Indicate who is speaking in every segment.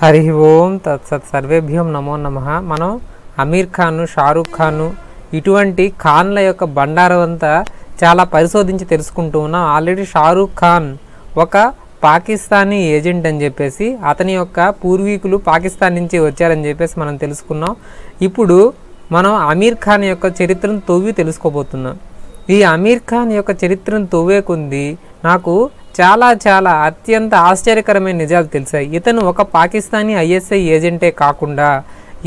Speaker 1: హరి ఓం తత్సత్ సర్వేభ్యం నమో నమ. మనం అమీర్ ఖాన్ షారూఖ్ ఖాన్ ఇటువంటి ఖాన్ల యొక్క బండారం అంతా చాలా పరిశోధించి తెలుసుకుంటూ ఉన్నాం. ఆల్రెడీ షారూఖ్ ఖాన్ ఒక పాకిస్తానీ ఏజెంట్ అని చెప్పేసి అతని యొక్క పూర్వీకులు పాకిస్తాన్ నుంచి వచ్చారని చెప్పేసి మనం తెలుసుకున్నాం. ఇప్పుడు మనం అమీర్ ఖాన్ యొక్క చరిత్రను తవ్వి తెలుసుకోబోతున్నాం. ఈ అమీర్ ఖాన్ యొక్క చరిత్రను తవ్వేకుంది నాకు చాలా చాలా అత్యంత ఆశ్చర్యకరమైన నిజాలు తెలిసాయి. ఇతను ఒక పాకిస్తానీ ఐఎస్ఐ ఏజెంటే కాకుండా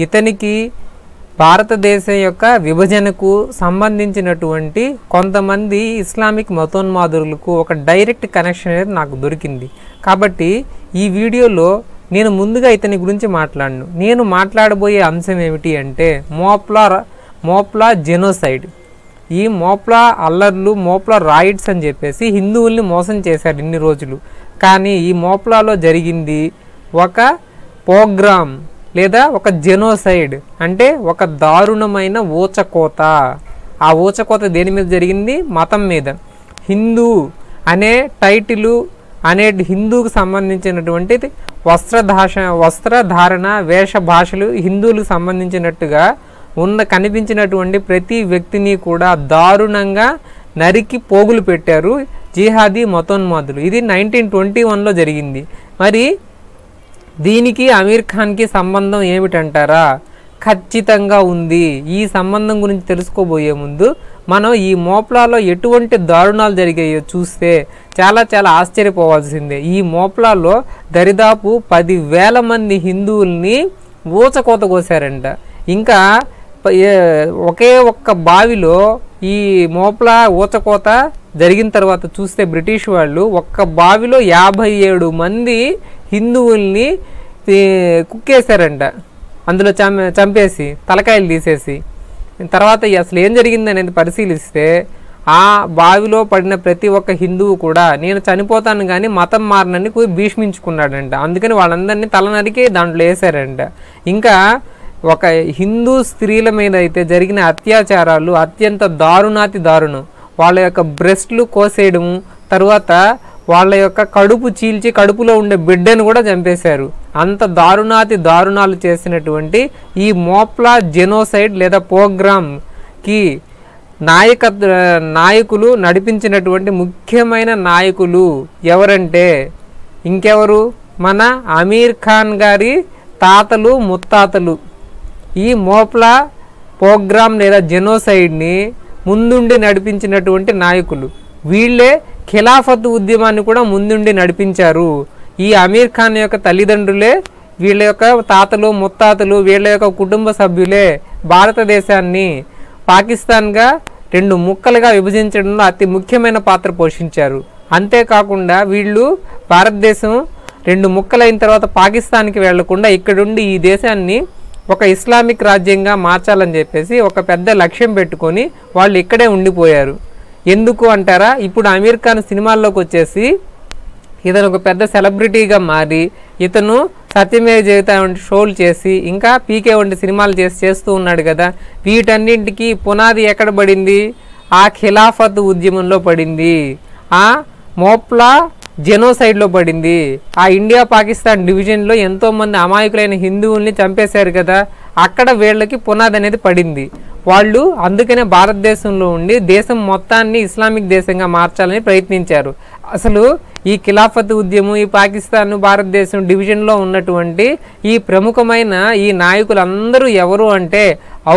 Speaker 1: ఇతనికి భారతదేశం యొక్క విభజనకు సంబంధించినటువంటి కొంతమంది ఇస్లామిక్ మతోన్మాదులకు ఒక డైరెక్ట్ కనెక్షన్ అనేది నాకు దొరికింది. కాబట్టి ఈ వీడియోలో నేను ముందుగా ఇతని గురించి మాట్లాడను. నేను మాట్లాడబోయే అంశం ఏమిటి అంటే మోప్లా మోప్లా జెనోసైడ్. ఈ మోప్లా అల్లర్లు మోప్లా రాయిడ్స్ అని చెప్పేసి హిందువుల్ని మోసం చేశారు ఇన్ని రోజులు. కానీ ఈ మోప్లాలో జరిగింది ఒక ప్రోగ్రామ్ లేదా ఒక జెనోసైడ్ అంటే ఒక దారుణమైన ఊచకోత. ఆ ఊచకోత దేని మీద జరిగింది? మతం మీద. హిందూ అనే టైటిలు అనే హిందూకు సంబంధించినటువంటి వస్త్రధాష వస్త్రధారణ వేష భాషలు హిందువులకు సంబంధించినట్టుగా ఉన్న కనిపించినటువంటి ప్రతి వ్యక్తిని కూడా దారుణంగా నరికి పోగులు పెట్టారు జిహాదీ మతోన్మాదులు. ఇది నైన్టీన్ ట్వంటీ వన్లో జరిగింది. మరి దీనికి అమీర్ ఖాన్కి సంబంధం ఏమిటంటారా? ఖచ్చితంగా ఉంది. ఈ సంబంధం గురించి తెలుసుకోబోయే ముందు మనం ఈ మోప్లాలో ఎటువంటి దారుణాలు జరిగాయో చూస్తే చాలా చాలా ఆశ్చర్యపోవాల్సిందే. ఈ మోప్లాలో దరిదాపు పదివేల మంది హిందువుల్ని ఊచకోత కోసారంట. ఇంకా ఒకే ఒక్క బావిలో ఈ మోప్లా ఊచకోత జరిగిన తర్వాత చూస్తే బ్రిటిష్ వాళ్ళు ఒక్క బావిలో యాభై ఏడు మంది హిందువుల్ని కుక్కేశారంట. అందులో చం చంపేసి తలకాయలు తీసేసి. తర్వాత అసలు ఏం జరిగింది అనేది పరిశీలిస్తే ఆ బావిలో పడిన ప్రతి ఒక్క హిందువు కూడా నేను చనిపోతాను కానీ మతం మారనని భీష్మించుకున్నాడంట. అందుకని వాళ్ళందరినీ తల నరికి దాంట్లో వేసారంట ఇంకా ఒక హిందూ స్త్రీల మీద అయితే జరిగిన అత్యాచారాలు అత్యంత దారుణాతి దారుణం. వాళ్ళ యొక్క బ్రెస్ట్లు కోసేయడము తర్వాత వాళ్ళ యొక్క కడుపు చీల్చి కడుపులో ఉండే బిడ్డను కూడా చంపేశారు. అంత దారుణాతి దారుణాలు చేసినటువంటి ఈ మోప్లా జెనోసైడ్ లేదా ప్రోగ్రామ్కి నాయక నాయకులు నడిపించినటువంటి ముఖ్యమైన నాయకులు ఎవరంటే ఇంకెవరు? మన అమీర్ ఖాన్ గారి తాతలు ముత్తాతలు. ఈ మోప్లా ప్రోగ్రామ్ లేదా జెనోసైడ్ని ముందుండి నడిపించినటువంటి నాయకులు. వీళ్ళే ఖిలాఫత్ ఉద్యమాన్ని కూడా ముందుండి నడిపించారు. ఈ అమీర్ ఖాన్ యొక్క తల్లిదండ్రులే వీళ్ళ యొక్క తాతలు ముత్తాతలు వీళ్ళ యొక్క కుటుంబ సభ్యులే భారతదేశాన్ని పాకిస్తాన్గా రెండు ముక్కలుగా విభజించడంలో అతి ముఖ్యమైన పాత్ర పోషించారు. అంతేకాకుండా వీళ్ళు భారతదేశం రెండు ముక్కలైన తర్వాత పాకిస్తాన్కి వెళ్ళకుండా ఇక్కడుండి ఈ దేశాన్ని ఒక ఇస్లామిక్ రాజ్యంగా మార్చాలని చెప్పేసి ఒక పెద్ద లక్ష్యం పెట్టుకొని వాళ్ళు ఇక్కడే ఉండిపోయారు. ఎందుకు అంటారా? ఇప్పుడు అమీర్ ఖాన్ సినిమాల్లోకి వచ్చేసి ఇతను ఒక పెద్ద సెలబ్రిటీగా మారి ఇతను సత్యమే జయత వంటి షోలు చేసి ఇంకా పీకే వంటి సినిమాలు చేసి చేస్తూ ఉన్నాడు కదా. వీటన్నింటికి పునాది ఎక్కడ పడింది? ఆ ఖిలాఫత్ ఉద్యమంలో పడింది. ఆ మోప్లా జెనోసైడ్లో పడింది. ఆ ఇండియా పాకిస్తాన్ డివిజన్లో ఎంతోమంది అమాయకులైన హిందువుల్ని చంపేశారు కదా అక్కడ వీళ్ళకి పునాది అనేది పడింది. వాళ్ళు అందుకనే భారతదేశంలో ఉండి దేశం మొత్తాన్ని ఇస్లామిక్ దేశంగా మార్చాలని ప్రయత్నించారు. అసలు ఈ ఖిలాఫత్ ఉద్యమం ఈ పాకిస్తాన్ భారతదేశం డివిజన్లో ఉన్నటువంటి ఈ ప్రముఖమైన ఈ నాయకులందరూ ఎవరు అంటే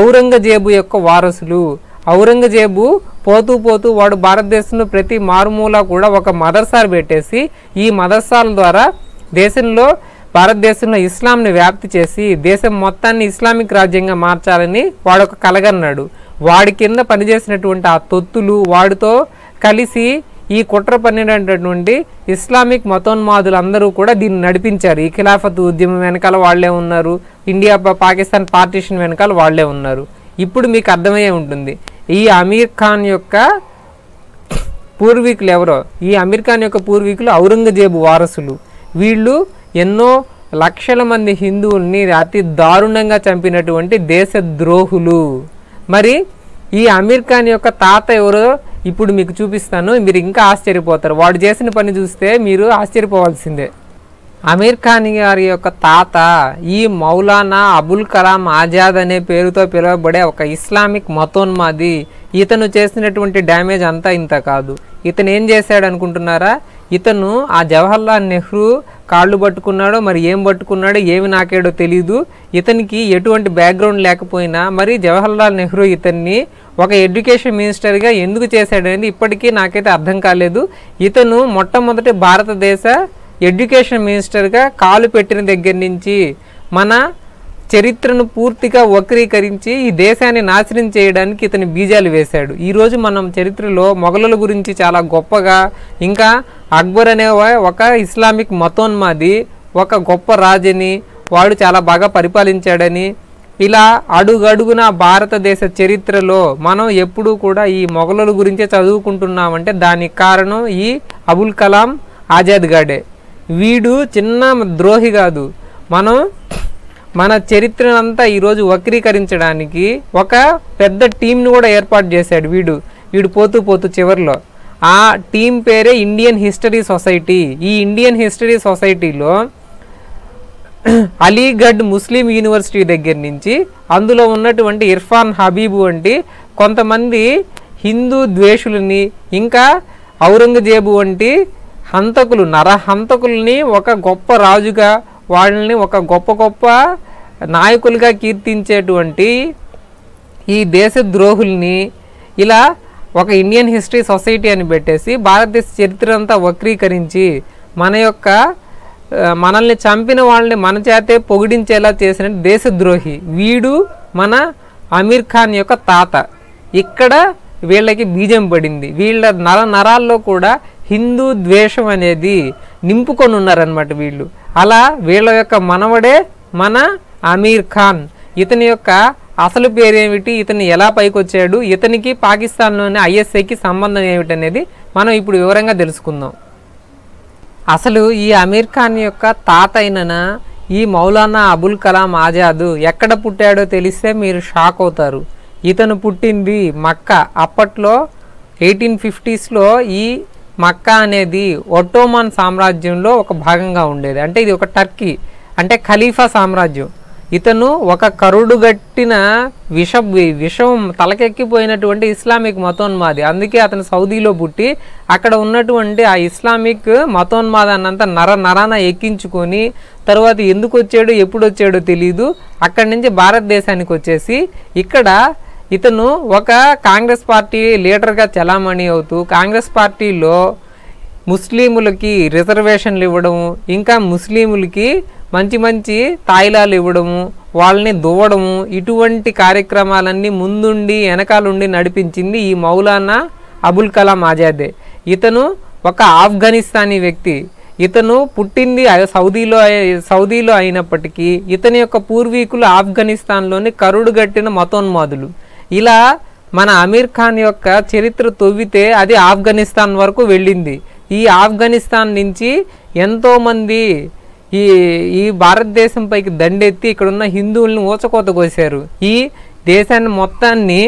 Speaker 1: ఔరంగజేబు యొక్క వారసులు. ఔరంగజేబు పోతూ పోతూ వాడు భారతదేశంలో ప్రతి మారుమూల కూడా ఒక మదర్సాలు పెట్టేసి ఈ మదర్సాల ద్వారా దేశంలో భారతదేశంలో ఇస్లాంని వ్యాప్తి చేసి దేశం మొత్తాన్ని ఇస్లామిక్ రాజ్యంగా మార్చాలని వాడు ఒక కలగన్నాడు. వాడి కింద పనిచేసినటువంటి ఆ తొత్తులు వాడితో కలిసి ఈ కుట్ర పన్నినటువంటి ఇస్లామిక్ మతోన్మాదులు అందరూ కూడా దీన్ని నడిపించారు. ఈ ఖిలాఫత్ ఉద్యమం వెనకాల వాళ్ళే ఉన్నారు. ఇండియా పాకిస్తాన్ పార్టీషన్ వెనకాల వాళ్ళే ఉన్నారు. ఇప్పుడు మీకు అర్థమయ్యే ఉంటుంది. ఈ అమీర్ ఖాన్ యొక్క పూర్వీకులు ఎవరో? ఈ అమీర్ ఖాన్ యొక్క పూర్వీకులు ఔరంగజేబు వారసులు. వీళ్ళు ఎన్నో లక్షల మంది హిందువుల్ని అతి దారుణంగా చంపినటువంటి దేశద్రోహులు. మరి ఈ అమీర్ ఖాన్ యొక్క తాత ఎవరో? ఇప్పుడు మీకు చూపిస్తాను మీరు ఇంకా ఆశ్చర్యపోతారు. వాడు చేసిన పని చూస్తే మీరు ఆశ్చర్యపోవాల్సిందే. అమీర్ ఖాన్ గారి యొక్క తాత ఈ మౌలానా అబుల్ కలాం ఆజాద్ అనే పేరుతో పిలువబడే ఒక ఇస్లామిక్ మతోన్మాది. ఇతను చేసినటువంటి డ్యామేజ్ అంతా ఇంత కాదు. ఇతను ఏం చేశాడు అనుకుంటున్నారా? ఇతను ఆ జవహర్లాల్ నెహ్రూ కాళ్ళు పట్టుకున్నాడో మరి ఏం పట్టుకున్నాడో ఏమి నాకేడో తెలీదు. ఇతనికి ఎటువంటి బ్యాక్గ్రౌండ్ లేకపోయినా మరి జవహర్లాల్ నెహ్రూ ఇతన్ని ఒక ఎడ్యుకేషన్ మినిస్టర్గా ఎందుకు చేశాడనేది ఇప్పటికీ నాకైతే అర్థం కాలేదు. ఇతను మొట్టమొదటి భారతదేశ ఎడ్యుకేషన్ మినిస్టర్గా కాలు పెట్టిన దగ్గర నుంచి మన చరిత్రను పూర్తిగా వక్రీకరించి ఈ దేశాన్ని నాశనం చేయడానికి ఇతని బీజాలు వేశాడు. ఈరోజు మనం చరిత్రలో మొఘలుల గురించి చాలా గొప్పగా ఇంకా అక్బర్ అనే ఒక ఇస్లామిక్ మతోన్మాది ఒక గొప్ప రాజని వాడు చాలా బాగా పరిపాలించాడని ఇలా అడుగడుగున భారతదేశ చరిత్రలో మనం ఎప్పుడూ కూడా ఈ మొఘలుల గురించే చదువుకుంటున్నామంటే దానికి కారణం ఈ అబుల్ కలాం ఆజాద్ గాడే. వీడు చిన్న ద్రోహి కాదు. మనం మన చరిత్రనంతా ఈరోజు వక్రీకరించడానికి ఒక పెద్ద టీంను కూడా ఏర్పాటు చేశాడు వీడు. వీడు పోతూ పోతూ చివరిలో. ఆ టీం పేరే ఇండియన్ హిస్టరీ సొసైటీ. ఈ ఇండియన్ హిస్టరీ సొసైటీలో అలీగఢ్ ముస్లిం యూనివర్సిటీ దగ్గర నుంచి అందులో ఉన్నటువంటి ఇర్ఫాన్ హబీబు వంటి కొంతమంది హిందూ ద్వేషులని ఇంకా ఔరంగజేబు వంటి హంతకులు నరహంతకుల్ని ఒక గొప్ప రాజుగా వాళ్ళని ఒక గొప్ప గొప్ప నాయకులుగా కీర్తించేటువంటి ఈ దేశ ద్రోహుల్ని ఇలా ఒక ఇండియన్ హిస్టరీ సొసైటీ అని పెట్టేసి భారతదేశ చరిత్ర అంతా వక్రీకరించి మన యొక్క మనల్ని చంపిన వాళ్ళని మన చేతే పొగిడించేలా చేసిన దేశద్రోహి వీడు మన అమీర్ ఖాన్ యొక్క తాత. ఇక్కడ వీళ్ళకి బీజం పడింది. వీళ్ళ నర నరాల్లో కూడా హిందూ ద్వేషం అనేది నింపుకొని ఉన్నారనమాట వీళ్ళు. అలా వీళ్ళ యొక్క మనవడే మన అమీర్ ఖాన్. ఇతని యొక్క అసలు పేరేమిటి ఇతను ఎలా పైకొచ్చాడు ఇతనికి పాకిస్తాన్లోని ఐఎస్ఐకి సంబంధం ఏమిటనేది మనం ఇప్పుడు వివరంగా తెలుసుకుందాం. అసలు ఈ అమీర్ ఖాన్ యొక్క తాత అయిన ఈ మౌలానా అబుల్ కలాం ఆజాద్ ఎక్కడ పుట్టాడో తెలిస్తే మీరు షాక్ అవుతారు. ఇతను పుట్టింది మక్క. అప్పట్లో ఎయిటీన్ ఫిఫ్టీస్లో ఈ మక్కా అనేది ఒట్టోమాన్ సామ్రాజ్యంలో ఒక భాగంగా ఉండేది. అంటే ఇది ఒక టర్కీ. అంటే ఖలీఫా సామ్రాజ్యం. ఇతను ఒక కరుడుగట్టిన విష విషం తలకెక్కిపోయినటువంటి ఇస్లామిక్ మతోన్మాది. అందుకే అతను సౌదీలో పుట్టి అక్కడ ఉన్నటువంటి ఆ ఇస్లామిక్ మతోన్మాదాన్నంతా నర నరాన ఎక్కించుకొని తర్వాత ఎందుకు వచ్చాడో ఎప్పుడు వచ్చాడో తెలియదు అక్కడి నుంచి భారతదేశానికి వచ్చేసి ఇక్కడ ఇతను ఒక కాంగ్రెస్ పార్టీ లీడర్గా చలామణి అవుతూ కాంగ్రెస్ పార్టీలో ముస్లిములకి రిజర్వేషన్లు ఇవ్వడము ఇంకా ముస్లిములకి మంచి మంచి తాయిలాలు ఇవ్వడము వాళ్ళని దువ్వడము ఇటువంటి కార్యక్రమాలన్నీ ముందుండి వెనకాలండి నడిపించింది ఈ మౌలానా అబుల్ కలాం ఆజాదే. ఇతను ఒక ఆఫ్ఘనిస్తానీ వ్యక్తి. ఇతను పుట్టింది సౌదీలో సౌదీలో అయినప్పటికీ ఇతని యొక్క పూర్వీకులు ఆఫ్ఘనిస్తాన్లోని కరుడుగట్టిన మతోన్మాదులు. ఇలా మన అమీర్ ఖాన్ యొక్క చరిత్ర తవ్వితే అది ఆఫ్ఘనిస్తాన్ వరకు వెళ్ళింది. ఈ ఆఫ్ఘనిస్తాన్ నుంచి ఎంతోమంది ఈ ఈ భారతదేశంపైకి దండెత్తి ఇక్కడున్న హిందువులను ఊచకోత కోసారు ఈ దేశాన్ని మొత్తాన్ని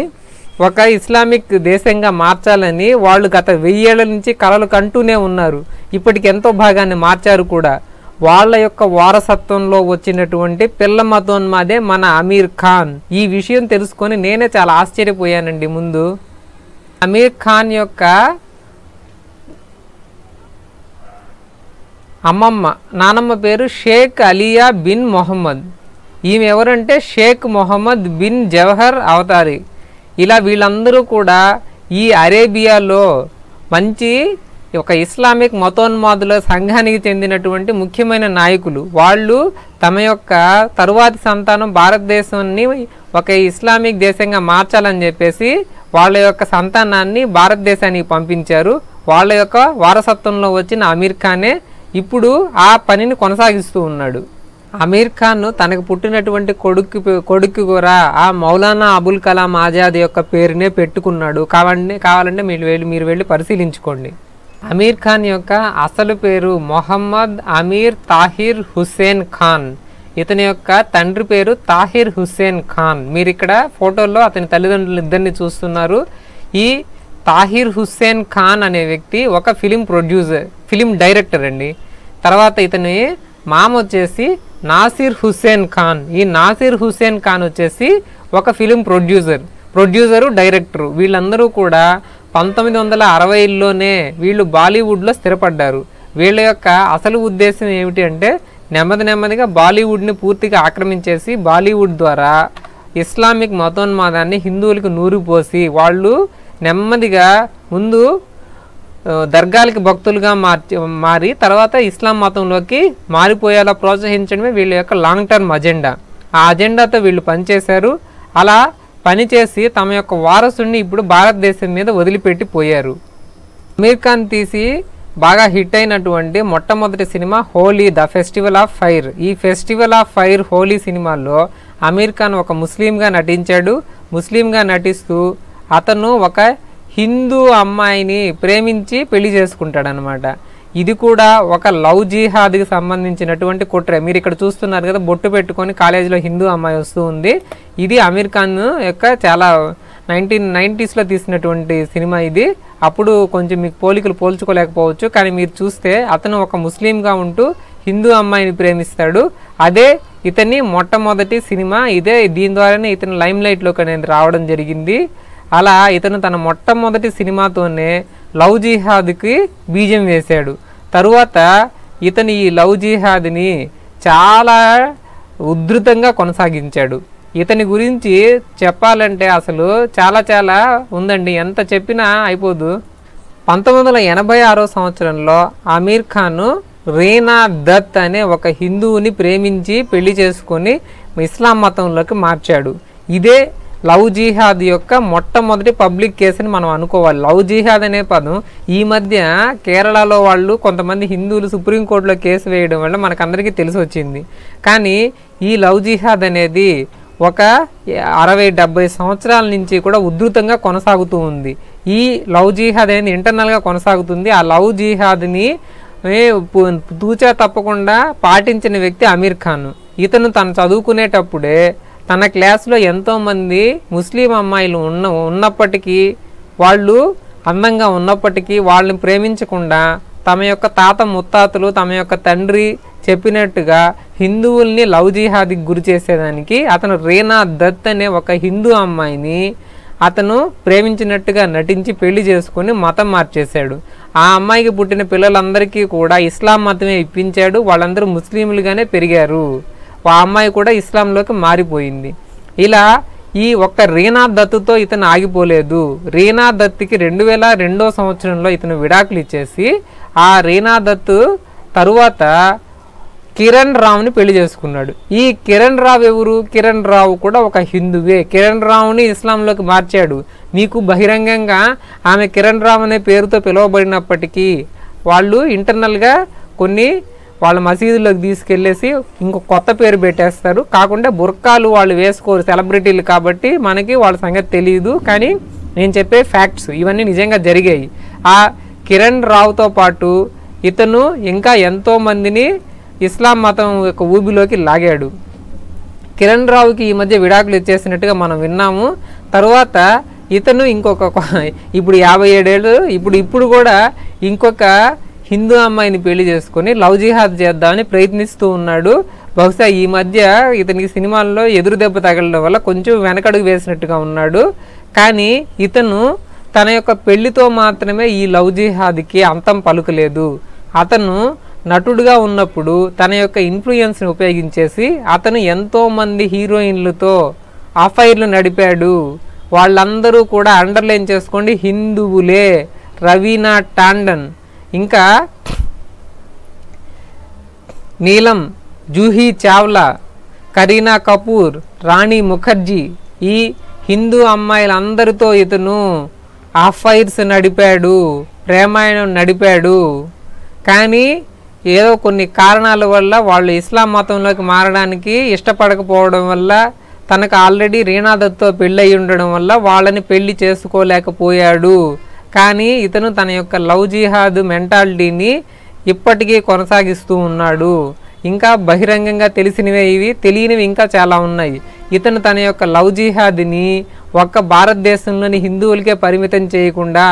Speaker 1: ఒక ఇస్లామిక్ దేశంగా మార్చాలని వాళ్ళు గత వెయ్యేళ్ళ నుంచి కలలు కంటూనే ఉన్నారు. ఇప్పటికి ఎంతో భాగాన్ని మార్చారు కూడా. వాళ్ళ యొక్క వారసత్వంలో వచ్చినటువంటి పిల్ల మతోన్మాదే మన అమీర్ ఖాన్. ఈ విషయం తెలుసుకొని నేనే చాలా ఆశ్చర్యపోయానండి ముందు. అమీర్ ఖాన్ యొక్క అమ్మమ్మ నానమ్మ పేరు షేక్ అలియా బిన్ మొహమ్మద్. ఈమె ఎవరంటే? షేక్ మొహమ్మద్ బిన్ జవహర్ అవతారి. ఇలా వీళ్ళందరూ కూడా ఈ అరేబియాలో మంచి ఒక ఇస్లామిక్ మతోన్మాదుల సంఘానికి చెందినటువంటి ముఖ్యమైన నాయకులు. వాళ్ళు తమ యొక్క తరువాతి సంతానం భారతదేశాన్ని ఒక ఇస్లామిక్ దేశంగా మార్చాలని చెప్పేసి వాళ్ళ యొక్క సంతానాన్ని భారతదేశానికి పంపించారు. వాళ్ళ యొక్క వారసత్వంలో వచ్చిన అమీర్ ఖానే ఇప్పుడు ఆ పనిని కొనసాగిస్తూ ఉన్నాడు. అమీర్ ఖాన్ తనకు పుట్టినటువంటి కొడుకు కొడుకు కూడా ఆ మౌలానా అబుల్ కలాం ఆజాద్ యొక్క పేరునే పెట్టుకున్నాడు. కావండి కావాలంటే మీరు వెళ్ళి మీరు వెళ్ళి పరిశీలించుకోండి. అమీర్ ఖాన్ యొక్క అసలు పేరు మొహమ్మద్ అమీర్ తాహిర్ హుస్సేన్ ఖాన్. ఇతని యొక్క తండ్రి పేరు తాహిర్ హుస్సేన్ ఖాన్. మీరు ఇక్కడ ఫోటోలో అతని తల్లిదండ్రులు ఇద్దరిని చూస్తున్నారు. ఈ తాహిర్ హుస్సేన్ ఖాన్ అనే వ్యక్తి ఒక ఫిలిం ప్రొడ్యూసర్ ఫిలిం డైరెక్టర్ అండి. తర్వాత ఇతని మామ వచ్చేసి నాసిర్ హుస్సేన్ ఖాన్. ఈ నాసిర్ హుస్సేన్ ఖాన్ వచ్చేసి ఒక ఫిలిం ప్రొడ్యూసర్ ప్రొడ్యూసరు డైరెక్టరు. వీళ్ళందరూ కూడా పంతొమ్మిది వందల అరవైలోనే వీళ్ళు బాలీవుడ్లో స్థిరపడ్డారు. వీళ్ళ యొక్క అసలు ఉద్దేశం ఏమిటి అంటే నెమ్మది నెమ్మదిగా బాలీవుడ్ని పూర్తిగా ఆక్రమించేసి బాలీవుడ్ ద్వారా ఇస్లామిక్ మతోన్మాదాన్ని హిందువులకు నూరిపోసి వాళ్ళు నెమ్మదిగా ముందు దర్గాలకి భక్తులుగా మార్చి మారి తర్వాత ఇస్లాం మతంలోకి మారిపోయేలా ప్రోత్సహించడమే వీళ్ళ యొక్క లాంగ్ టర్మ్ అజెండా. ఆ అజెండాతో వీళ్ళు పనిచేశారు. అలా పనిచేసి తమ యొక్క వారసుడిని ఇప్పుడు భారతదేశం మీద వదిలిపెట్టి పోయారు. అమీర్ ఖాన్ తీసి బాగా హిట్ అయినటువంటి మొట్టమొదటి cinema Holi the festival of fire. ఈ ఫెస్టివల్ ఆఫ్ ఫైర్ హోలీ సినిమాలో అమీర్ ఖాన్ ఒక ముస్లింగా నటించాడు. ముస్లింగా నటిస్తూ అతను ఒక హిందూ అమ్మాయిని ప్రేమించి పెళ్ళి చేసుకుంటాడనమాట ఇది కూడా ఒక లవ్ జిహాద్కి సంబంధించినటువంటి కుట్ర. మీరు ఇక్కడ చూస్తున్నారు కదా బొట్టు పెట్టుకొని కాలేజీలో హిందూ అమ్మాయి వస్తూ ఉంది. ఇది అమీర్ ఖాన్ యొక్క చాలా నైన్టీన్ నైంటీస్లో తీసినటువంటి సినిమా ఇది. అప్పుడు కొంచెం మీకు పోలికలు పోల్చుకోలేకపోవచ్చు కానీ మీరు చూస్తే అతను ఒక ముస్లింగా ఉంటూ హిందూ అమ్మాయిని ప్రేమిస్తాడు. అదే ఇతని మొట్టమొదటి సినిమా ఇదే. దీని ద్వారానే ఇతను లైమ్ లైట్లోకి అనేది రావడం జరిగింది. అలా ఇతను తన మొట్టమొదటి సినిమాతోనే లవ్ జిహాద్కి బీజం వేశాడు. తరువాత ఇతని ఈ లవ్ జిహాద్ని చాలా ఉధృతంగా కొనసాగించాడు. ఇతని గురించి చెప్పాలంటే అసలు చాలా చాలా ఉందండి. ఎంత చెప్పినా అయిపోదు. పంతొమ్మిది వందల ఎనభై ఆరో సంవత్సరంలో అమీర్ ఖాన్ రీనా దత్ అనే ఒక హిందువుని ప్రేమించి పెళ్ళి చేసుకొని ఇస్లాం మతంలోకి మార్చాడు. ఇదే లవ్ జిహాద్ యొక్క మొట్టమొదటి పబ్లిక్ కేసుని మనం అనుకోవాలి. లవ్ జిహాద్ అనే పదం ఈ మధ్య కేరళలో వాళ్ళు కొంతమంది హిందువులు సుప్రీంకోర్టులో కేసు వేయడం వల్ల మనకందరికీ తెలిసి వచ్చింది. కానీ ఈ లవ్ జిహాద్ అనేది ఒక అరవై డెబ్బై సంవత్సరాల నుంచి కూడా ఉధృతంగా కొనసాగుతూ ఉంది. ఈ లవ్ జిహాద్ అనేది ఇంటర్నల్గా కొనసాగుతుంది. ఆ లవ్ జిహాద్ని తూచా తప్పకుండా పాటించిన వ్యక్తి అమీర్ ఖాన్. ఇతను తను చదువుకునేటప్పుడే తన క్లాస్లో ఎంతోమంది ముస్లిం అమ్మాయిలు ఉన్న ఉన్నప్పటికీ వాళ్ళు అందంగా ఉన్నప్పటికీ వాళ్ళని ప్రేమించకుండా తమ యొక్క తాత ముత్తాతలు తమ యొక్క తండ్రి చెప్పినట్టుగా హిందువుల్ని లవ్ జిహాద్కి గురి చేసేదానికి అతను రీనా దత్ అనే ఒక హిందూ అమ్మాయిని అతను ప్రేమించినట్టుగా నటించి పెళ్ళి చేసుకొని మతం మార్చేశాడు. ఆ అమ్మాయికి పుట్టిన పిల్లలందరికీ కూడా ఇస్లాం మతమే ఇప్పించాడు. వాళ్ళందరూ ముస్లింలుగానే పెరిగారు. ఆ అమ్మాయి కూడా ఇస్లాంలోకి మారిపోయింది. ఇలా ఈ ఒక్క రీనా దత్తుతో ఇతను ఆగిపోలేదు. రీనా దత్తుకి రెండు వేల రెండో సంవత్సరంలో ఇతను విడాకులు ఇచ్చేసి ఆ రీనా దత్తు తరువాత కిరణ్ రావుని పెళ్ళి చేసుకున్నాడు. ఈ కిరణ్ రావు ఎవరు? కిరణ్ రావు కూడా ఒక హిందువే. కిరణ్ రావుని ఇస్లాంలోకి మార్చాడు. మీకు బహిరంగంగా ఆమె కిరణ్ రావు అనే పేరుతో పిలువబడినప్పటికీ వాళ్ళు ఇంటర్నల్గా కొన్ని వాళ్ళ మసీదులోకి తీసుకెళ్ళేసి ఇంకో కొత్త పేరు పెట్టేస్తారు. కాకుండా బుర్కాలు వాళ్ళు వేసుకోరు సెలబ్రిటీలు కాబట్టి మనకి వాళ్ళ సంగతి తెలియదు కానీ నేను చెప్పే ఫ్యాక్ట్స్ ఇవన్నీ నిజంగా జరిగాయి. ఆ కిరణ్ రావుతో పాటు ఇతను ఇంకా ఎంతో మందిని ఇస్లాం మతం యొక్క ఊబిలోకి లాగాడు. కిరణ్ రావుకి ఈ మధ్య విడాకులు ఇచ్చేసినట్టుగా మనం విన్నాము. తర్వాత ఇతను ఇంకొక ఇప్పుడు యాభై ఏడేళ్ళు ఇప్పుడు ఇప్పుడు కూడా ఇంకొక హిందూ అమ్మాయిని పెళ్ళి చేసుకొని లవ్ జిహాద్ చేద్దామని ప్రయత్నిస్తూ ఉన్నాడు. బహుశా ఈ మధ్య ఇతనికి సినిమాల్లో ఎదురు దెబ్బ తగలడం వల్ల కొంచెం వెనకడుగు వేసినట్టుగా ఉన్నాడు. కానీ ఇతను తన యొక్క పెళ్ళితో మాత్రమే ఈ లవ్ జిహాద్కి అంతం పలుకలేదు. అతను నటుడుగా ఉన్నప్పుడు తన యొక్క ఇన్ఫ్లుయెన్స్ని ఉపయోగించేసి అతను ఎంతోమంది హీరోయిన్లతో అఫైర్లు నడిపాడు. వాళ్ళందరూ కూడా అండర్లైన్ చేసుకోండి హిందువులే రవీనా టాండన్. ఇంకా నీలం జూహీ చావ్లా కరీనా కపూర్ రాణి ముఖర్జీ ఈ హిందూ అమ్మాయిలందరితో ఇతను అఫైర్స్ నడిపాడు ప్రేమాయణం నడిపాడు. కానీ ఏదో కొన్ని కారణాల వల్ల వాళ్ళు ఇస్లాం మతంలోకి మారడానికి ఇష్టపడకపోవడం వల్ల తనకు ఆల్రెడీ రీనాదత్తో పెళ్ళయి ఉండడం వల్ల వాళ్ళని పెళ్ళి చేసుకోలేకపోయాడు. కానీ ఇతను తన యొక్క లవ్ జిహాద్ మెంటాలిటీని ఇప్పటికీ కొనసాగిస్తూ ఉన్నాడు. ఇంకా బహిరంగంగా తెలిసినవే ఇవి తెలియనివి ఇంకా చాలా ఉన్నాయి. ఇతను తన యొక్క లవ్ జిహాద్ని ఒక్క భారతదేశంలోని హిందువులకే పరిమితం చేయకుండా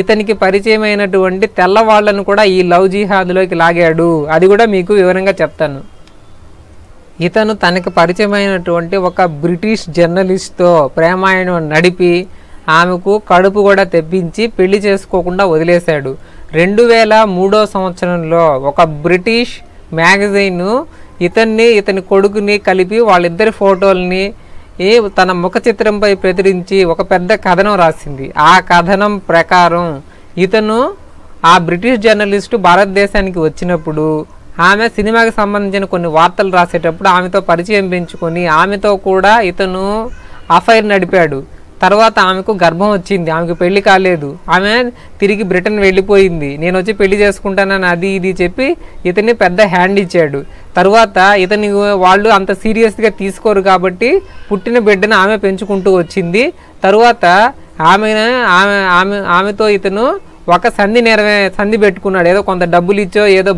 Speaker 1: ఇతనికి పరిచయమైనటువంటి తెల్లవాళ్ళను కూడా ఈ లవ్ జిహాద్లోకి లాగాడు. అది కూడా మీకు వివరంగా చెప్తాను. ఇతను తనకు పరిచయమైనటువంటి ఒక బ్రిటిష్ జర్నలిస్ట్తో ప్రేమాయణం నడిపి ఆమెకు కడుపు కూడా తెప్పించి పెళ్ళి చేసుకోకుండా వదిలేశాడు. రెండు వేల మూడో సంవత్సరంలో ఒక బ్రిటిష్ మ్యాగజైన్ ఇతన్ని ఇతని కొడుకుని కలిపి వాళ్ళిద్దరి ఫోటోల్ని తన ముఖ చిత్రంపై ప్రచురించి ఒక పెద్ద కథనం రాసింది. ఆ కథనం ప్రకారం ఇతను ఆ బ్రిటిష్ జర్నలిస్టు భారతదేశానికి వచ్చినప్పుడు ఆమె సినిమాకి సంబంధించిన కొన్ని వార్తలు రాసేటప్పుడు ఆమెతో పరిచయం పెంచుకొని ఆమెతో కూడా ఇతను అఫైర్ నడిపాడు. తర్వాత ఆమెకు గర్భం వచ్చింది ఆమెకు పెళ్ళి కాలేదు. ఆమె తిరిగి బ్రిటన్ వెళ్ళిపోయింది. నేను వచ్చి పెళ్ళి చేసుకుంటానని అది ఇది చెప్పి ఇతన్ని పెద్ద హ్యాండ్ ఇచ్చాడు. తర్వాత ఇతని వాళ్ళు అంత సీరియస్గా తీసుకోరు కాబట్టి పుట్టిన బిడ్డను ఆమె పెంచుకుంటూ వచ్చింది. తరువాత ఆమె ఆమె ఆమె ఆమెతో ఇతను ఒక సంధి నెరవే సంధి పెట్టుకున్నాడు. ఏదో కొంత డబ్బులు ఇచ్చో ఏదో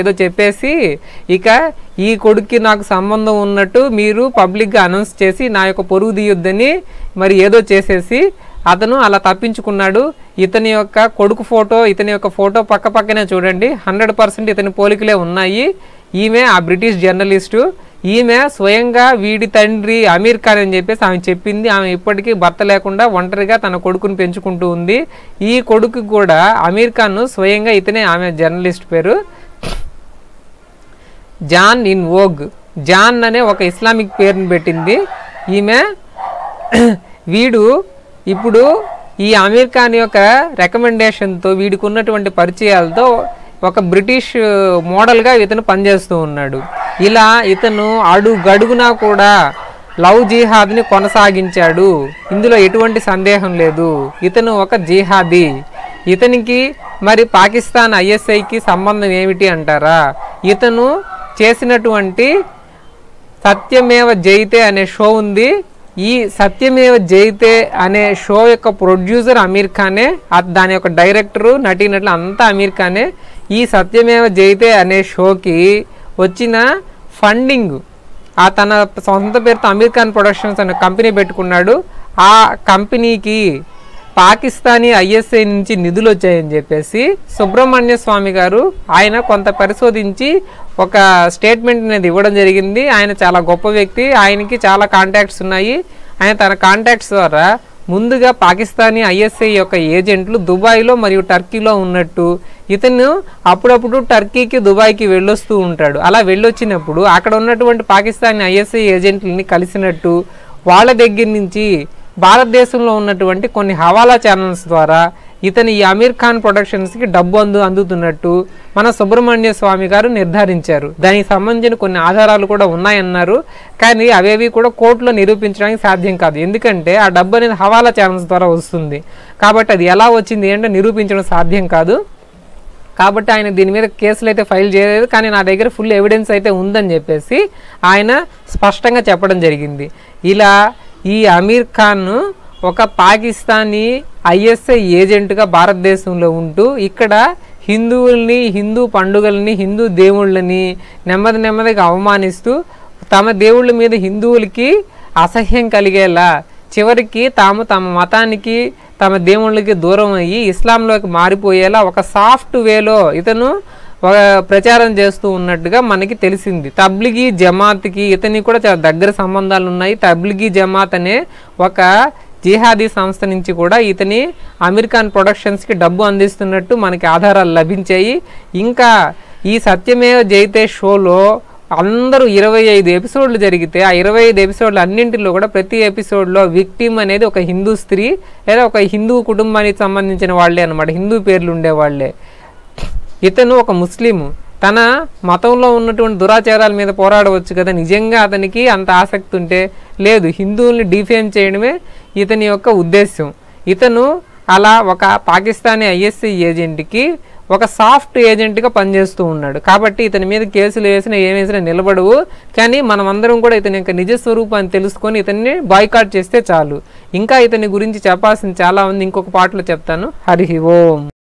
Speaker 1: ఏదో చెప్పేసి ఇక ఈ కొడుక్కి నాకు సంబంధం ఉన్నట్టు మీరు పబ్లిక్గా అనౌన్స్ చేసి నా యొక్క పొరుగు తీయొద్దని మరి ఏదో చేసేసి అతను అలా తప్పించుకున్నాడు. ఇతని యొక్క కొడుకు ఫోటో ఇతని యొక్క ఫోటో పక్క పక్కనే చూడండి. హండ్రెడ్ పర్సెంట్ ఇతని పోలికలే ఉన్నాయి. ఈమె ఆ బ్రిటిష్ జర్నలిస్టు. ఈమె స్వయంగా వీడి తండ్రి అమీర్ ఖాన్ అని చెప్పేసి ఆమె చెప్పింది. ఆమె ఇప్పటికీ భర్త లేకుండా ఒంటరిగా తన కొడుకుని పెంచుకుంటూ ఉంది. ఈ కొడుకు కూడా అమీర్ ఖాన్ స్వయంగా ఇతనే ఆమె జర్నలిస్ట్ పేరు. జాన్ ఇన్ వోగ్ జాన్ అనే ఒక ఇస్లామిక్ పేరుని పెట్టింది. ఈమె వీడు ఇప్పుడు ఈ అమీర్ ఖాన్ యొక్క రికమెండేషన్తో వీడికి ఉన్నటువంటి పరిచయాలతో ఒక బ్రిటిష్ మోడల్గా ఇతను పనిచేస్తూ ఉన్నాడు. ఇలా ఇతను అడుగడుగునా కూడా లవ్ జిహాద్ని కొనసాగించాడు. ఇందులో ఎటువంటి సందేహం లేదు. ఇతను ఒక జిహాదీ. ఇతనికి మరి పాకిస్తాన్ ఐఎస్ఐకి సంబంధం ఏమిటి అంటారా? ఇతను చేసినటువంటి సత్యమేవ జయితే అనే షో ఉంది. ఈ సత్యమేవ జయితే అనే షో యొక్క ప్రొడ్యూసర్ అమీర్ ఖానే దాని యొక్క డైరెక్టరు నటీనట్లు అంతా అమీర్ ఖానే. ఈ సత్యమేవ జయితే అనే షోకి వచ్చిన ఫండింగ్ ఆ తన సొంత పేరుతో అమీర్ ఖాన్ ప్రొడక్షన్స్ అనే కంపెనీ పెట్టుకున్నాడు. ఆ కంపెనీకి పాకిస్తానీ ఐఎస్ఐ నుంచి నిధులు వచ్చాయని చెప్పేసి సుబ్రహ్మణ్య స్వామి గారు ఆయన కొంత పరిశోధించి ఒక స్టేట్మెంట్ అనేది ఇవ్వడం జరిగింది. ఆయన చాలా గొప్ప వ్యక్తి. ఆయనకి చాలా కాంటాక్ట్స్ ఉన్నాయి. ఆయన తన కాంటాక్ట్స్ ద్వారా ముందుగా పాకిస్తానీ ఐఎస్ఐ యొక్క ఏజెంట్లు దుబాయ్లో మరియు టర్కీలో ఉన్నట్టు ఇతను అప్పుడప్పుడు టర్కీకి దుబాయ్కి వెళ్ళొస్తూ ఉంటాడు. అలా వెళ్ళొచ్చినప్పుడు అక్కడ ఉన్నటువంటి పాకిస్తానీ ఐఎస్ఐ ఏజెంట్లని కలిసినట్టు వాళ్ళ దగ్గర నుంచి భారతదేశంలో ఉన్నటువంటి కొన్ని హవాలా ఛానల్స్ ద్వారా ఇతని ఈ అమీర్ ఖాన్ ప్రొడక్షన్స్కి డబ్బు అందు అందుతున్నట్టు మన సుబ్రహ్మణ్య స్వామి గారు నిర్ధారించారు. దానికి సంబంధించిన కొన్ని ఆధారాలు కూడా ఉన్నాయన్నారు. కానీ అవేవి కూడా కోర్టులో నిరూపించడానికి సాధ్యం కాదు. ఎందుకంటే ఆ డబ్బు అనేది హవాలా ఛానల్స్ ద్వారా వస్తుంది. కాబట్టి అది ఎలా వచ్చింది అంటే నిరూపించడం సాధ్యం కాదు. కాబట్టి ఆయన దీని మీద కేసులు అయితే ఫైల్ చేయలేదు. కానీ నా దగ్గర ఫుల్ ఎవిడెన్స్ అయితే ఉందని చెప్పేసి ఆయన స్పష్టంగా చెప్పడం జరిగింది. ఇలా ఈ అమీర్ ఖాన్ను ఒక పాకిస్తానీ ఐఎస్ఐ ఏజెంట్గా భారతదేశంలో ఉంటూ ఇక్కడ హిందువుల్ని హిందూ పండుగల్ని హిందూ దేవుళ్ళని నెమ్మది నెమ్మదిగా అవమానిస్తూ తమ దేవుళ్ళ మీద హిందువులకి అసహ్యం కలిగేలా చివరికి తాము తమ మతానికి తమ దేవుళ్ళకి దూరం అయ్యి ఇస్లాంలోకి మారిపోయేలా ఒక సాఫ్ట్ వేలో ఇతను ఒక ప్రచారం చేస్తూ ఉన్నట్టుగా మనకి తెలిసింది. తబ్లిగీ జమాత్కి ఇతనికి కూడా చాలా దగ్గర సంబంధాలు ఉన్నాయి తబ్లిగీ జమాత్ అనే ఒక జిహాదీ సంస్థ నుంచి కూడా ఇతని అమెరికన్ ప్రొడక్షన్స్కి డబ్బు అందిస్తున్నట్టు మనకి ఆధారాలు లభించాయి. ఇంకా ఈ సత్యమేవ జైతే షోలో అందరూ ఇరవై ఐదు ఎపిసోడ్లు జరిగితే ఆ ఇరవై ఐదు ఎపిసోడ్లు అన్నింటిలో కూడా ప్రతి ఎపిసోడ్లో విక్టిమ్ అనేది ఒక హిందూ స్త్రీ లేదా ఒక హిందూ కుటుంబానికి సంబంధించిన వాళ్ళే అనమాట హిందూ పేర్లు ఉండేవాళ్ళే ఇతను ఒక ముస్లిము. తన మతంలో ఉన్నటువంటి దురాచారాల మీద పోరాడవచ్చు కదా. నిజంగా అతనికి అంత ఆసక్తి ఉంటే లేదు. హిందువుల్ని డిఫేమ్ చేయడమే ఇతని యొక్క ఉద్దేశం ఇతను అలా ఒక పాకిస్తానీ ఐఎస్సీ ఏజెంట్కి ఒక సాఫ్ట్ ఏజెంట్గా పనిచేస్తూ ఉన్నాడు. కాబట్టి ఇతని మీద కేసులు వేసినా ఏం వేసినా నిలబడవు. కానీ మనమందరం కూడా ఇతని యొక్క నిజ స్వరూపాన్ని తెలుసుకొని ఇతన్ని బాయ్కాట్ చేస్తే చాలు. ఇంకా ఇతని గురించి చెప్పాల్సింది చాలా ఉంది. ఇంకొక పాటలో చెప్తాను. హరి ఓం.